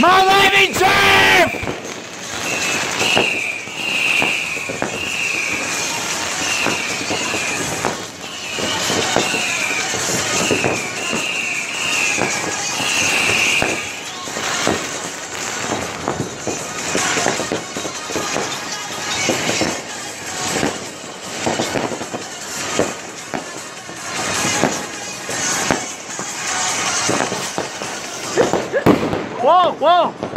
My living chief! 哦哇。哦